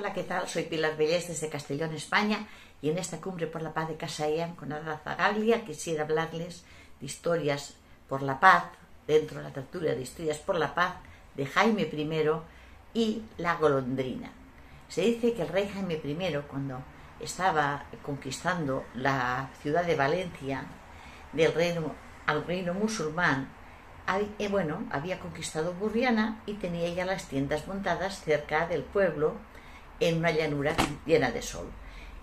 Hola, ¿qué tal? Soy Pilar Bellés desde Castellón, España, y en esta cumbre por la paz de Casaían con Ada Zagaglia quisiera hablarles de historias por la paz, dentro de la tertulia de historias por la paz, de Jaime I y la golondrina. Se dice que el rey Jaime I, cuando estaba conquistando la ciudad de Valencia del reino, al reino musulmán, eh, bueno, había conquistado Burriana y tenía ya las tiendas montadas cerca del pueblo en una llanura llena de sol.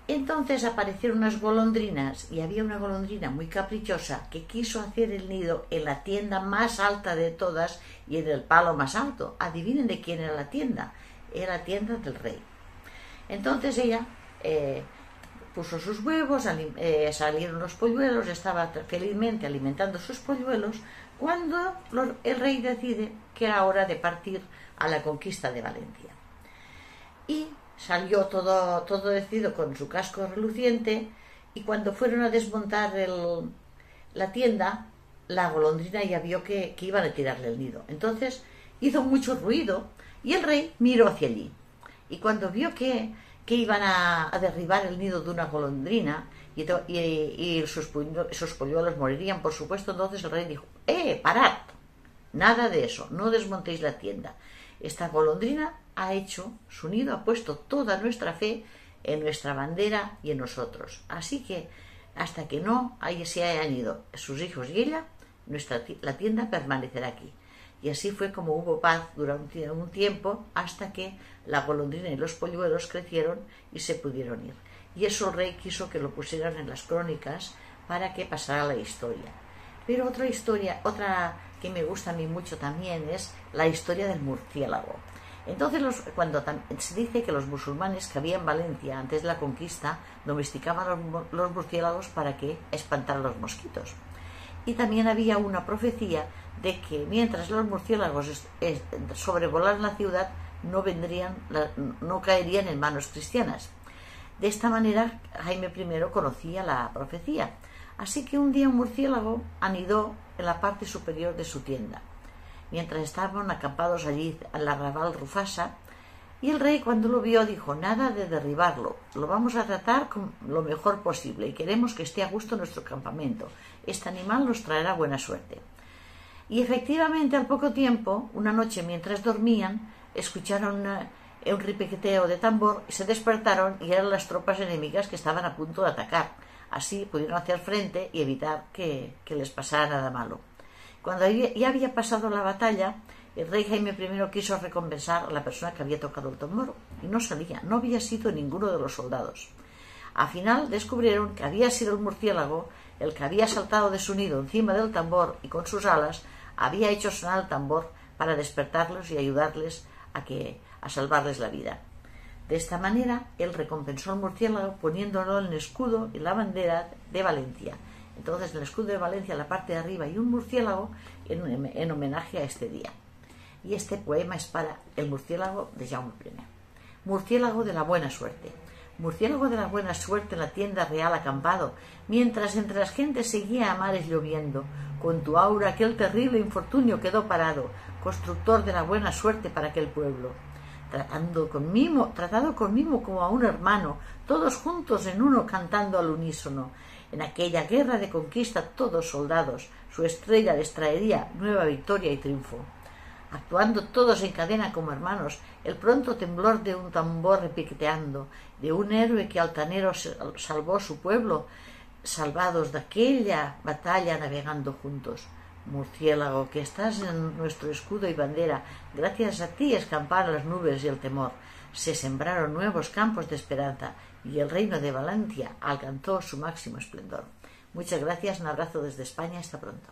Entonces aparecieron unas golondrinas y había una golondrina muy caprichosa que quiso hacer el nido en la tienda más alta de todas y en el palo más alto. Adivinen de quién era la tienda. Era la tienda del rey. Entonces ella eh, puso sus huevos, eh, salieron los polluelos, estaba felizmente alimentando sus polluelos, cuando el rey decide que era hora de partir a la conquista de Valencia. Y salió todo, todo decidido con su casco reluciente y cuando fueron a desmontar la tienda, la golondrina ya vio que, iban a tirarle el nido. Entonces hizo mucho ruido y el rey miró hacia allí. Y cuando vio que, iban a, derribar el nido de una golondrina y, y, sus, sus polluelos morirían, por supuesto, entonces el rey dijo, ¡eh, parad! Nada de eso, no desmontéis la tienda. Esta golondrina ha hecho su nido, ha puesto toda nuestra fe en nuestra bandera y en nosotros. Así que hasta que no se hayan ido sus hijos y ella, nuestra, la tienda permanecerá aquí. Y así fue como hubo paz durante un tiempo hasta que la golondrina y los polluelos crecieron y se pudieron ir. Y eso el rey quiso que lo pusieran en las crónicas para que pasara la historia. Pero otra historia, otra que me gusta a mí mucho también es la historia del murciélago. Entonces, cuando se dice que los musulmanes que había en Valencia antes de la conquista domesticaban los, murciélagos para que espantaran los mosquitos. Y también había una profecía de que mientras los murciélagos sobrevolaran la ciudad, no, vendrían, no caerían en manos cristianas. De esta manera, Jaime I conocía la profecía. Así que un día un murciélago anidó en la parte superior de su tienda mientras estaban acampados allí la arrabal Rufasa, y el rey cuando lo vio dijo, nada de derribarlo, lo vamos a tratar con lo mejor posible y queremos que esté a gusto nuestro campamento. Este animal nos traerá buena suerte. Y efectivamente al poco tiempo, una noche mientras dormían, escucharon eh, un ripiqueteo de tambor y se despertaron y eran las tropas enemigas que estaban a punto de atacar. Así pudieron hacer frente y evitar que les pasara nada malo. Cuando ya había pasado la batalla, el rey Jaime I quiso recompensar a la persona que había tocado el tambor y no sabía, no había sido ninguno de los soldados. Al final descubrieron que había sido el murciélago el que había saltado de su nido encima del tambor y con sus alas había hecho sonar el tambor para despertarlos y ayudarles a, que, a salvarles la vida. De esta manera, él recompensó al murciélago poniéndolo en el escudo y la bandera de Valencia, entonces, en el escudo de Valencia, la parte de arriba, y un murciélago en, homenaje a este día. Y este poema es para el murciélago de Jaume I. Murciélago de la buena suerte. Murciélago de la buena suerte en la tienda real acampado, mientras entre las gentes seguía a mares lloviendo. Con tu aura aquel terrible infortunio quedó parado, constructor de la buena suerte para aquel pueblo. Tratando con mimo, tratado con mimo como a un hermano, todos juntos en uno cantando al unísono. En aquella guerra de conquista todos soldados, su estrella les traería nueva victoria y triunfo. Actuando todos en cadena como hermanos, el pronto temblor de un tambor repiqueteando, de un héroe que altanero salvó su pueblo, salvados de aquella batalla navegando juntos. Murciélago, que estás en nuestro escudo y bandera, gracias a ti escamparon las nubes y el temor se sembraron nuevos campos de esperanza y el reino de Valencia alcanzó su máximo esplendor. Muchas gracias, un abrazo desde España, hasta pronto.